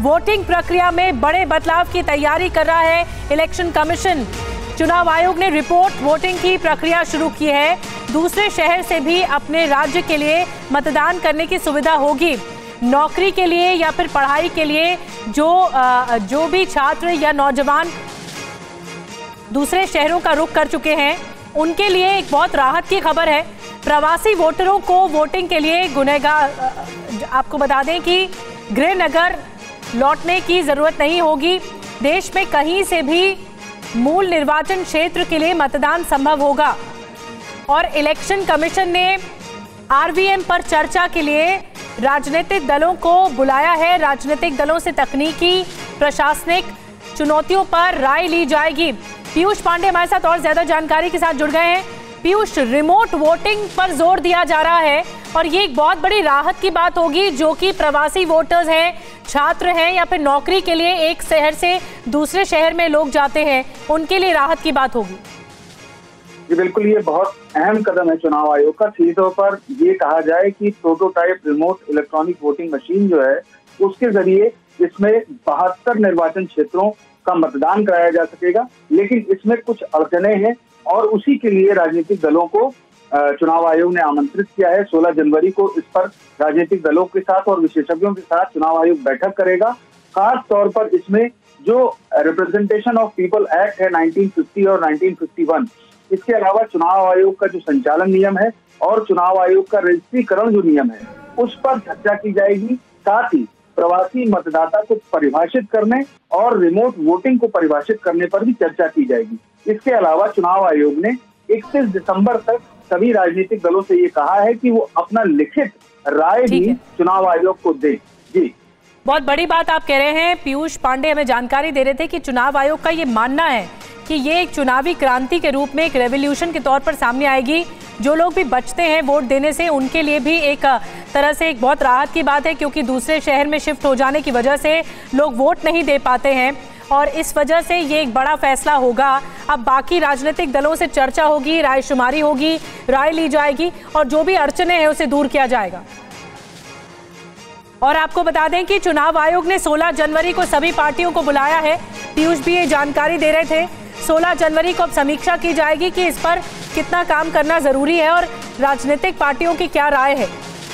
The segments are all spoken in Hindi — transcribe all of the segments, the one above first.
वोटिंग प्रक्रिया में बड़े बदलाव की तैयारी कर रहा है इलेक्शन कमीशन। चुनाव आयोग ने रिपोर्ट वोटिंग की प्रक्रिया शुरू की है। दूसरे शहर से भी अपने राज्य के लिए मतदान करने की सुविधा होगी। नौकरी के लिए या फिर पढ़ाई के लिए जो जो भी छात्र या नौजवान दूसरे शहरों का रुख कर चुके हैं, उनके लिए एक बहुत राहत की खबर है। प्रवासी वोटरों को वोटिंग के लिए गुनेगार आपको बता दें कि गृहनगर लौटने की ज़रूरत नहीं होगी। देश में कहीं से भी मूल निर्वाचन क्षेत्र के लिए मतदान संभव होगा। और इलेक्शन कमीशन ने आरवीएम पर चर्चा के लिए राजनीतिक दलों को बुलाया है। राजनीतिक दलों से तकनीकी, प्रशासनिक चुनौतियों पर राय ली जाएगी। पीयूष पांडे हमारे साथ और ज़्यादा जानकारी के साथ जुड़ गए हैं। पीयूष रिमोट वोटिंग पर ज़ोर दिया जा रहा है। और ये एक बहुत बड़ी राहत की बात होगी, जो कि प्रवासी वोटर्स हैं, छात्र हैं, या फिर नौकरी के लिए एक शहर से दूसरे शहर में लोग जाते हैं, उनके लिए राहत की बात होगी। जी, बिल्कुल, ये बहुत अहम कदम है चुनाव आयोग का। सीधे पर ये कहा जाए कि prototype remote electronic voting machine जो है, उसके ज़रिए इसमें बहत्तर निर्वाचन क्षेत्रों का मतदान कराया जा सकेगा। लेकिन इसमें कुछ अड़चने हैं और उसी के लिए राजनीतिक दलों को चुनाव आयोग ने आमंत्रित किया है। 16 जनवरी को इस पर राजनीतिक दलों के साथ और विशेषज्ञों के साथ चुनाव आयोग बैठक करेगा। खास तौर पर इसमें जो रिप्रेजेंटेशन ऑफ़ पीपल एक्ट है 1950 और 1951 इसके अलावा चुनाव आयोग का जो संचालन नियम है और चुनाव आयोग का रजिस्ट्रीकरण जो नियम है, उस पर चर्चा की जाएगी। साथ ही प्रवासी मतदाता को परिभाषित करने और रिमोट वोटिंग को परिभाषित करने पर भी चर्चा की जाएगी। इसके अलावा चुनाव आयोग ने 31 दिसंबर तक सभी राजनीतिक दलों से ये कहा है कि वो अपना लिखित राय भी चुनाव आयोग को दे। जी। बहुत बड़ी बात आप कह रहे हैं। पीयूष पांडे हमें जानकारी दे रहे थे कि चुनाव आयोग का ये मानना है कि ये एक चुनावी क्रांति के रूप में एक रेवोल्यूशन के तौर पर सामने आएगी। जो लोग भी बचते हैं वोट देने से उनके लिए भी एक तरह से एक बहुत राहत की बात है, क्योंकि दूसरे शहर में शिफ्ट हो जाने की वजह से लोग वोट नहीं दे पाते हैं। और इस वजह से ये एक बड़ा फैसला होगा। अब बाकी राजनीतिक दलों से चर्चा होगी, रायशुमारी होगी, राय ली जाएगी, और जो भी अड़चने हैं उसे दूर किया जाएगा। और आपको बता दें कि चुनाव आयोग ने 16 जनवरी को सभी पार्टियों को बुलाया है। पीयूष भी ये जानकारी दे रहे थे। 16 जनवरी को अब समीक्षा की जाएगी कि इस पर कितना काम करना ज़रूरी है और राजनीतिक पार्टियों की क्या राय है।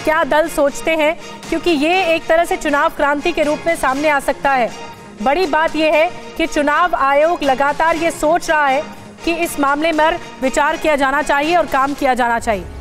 क्या दल सोचते हैं? क्योंकि ये एक तरह से चुनाव क्रांति के रूप में सामने आ सकता है। बड़ी बात यह है कि चुनाव आयोग लगातार ये सोच रहा है कि इस मामले पर विचार किया जाना चाहिए और काम किया जाना चाहिए।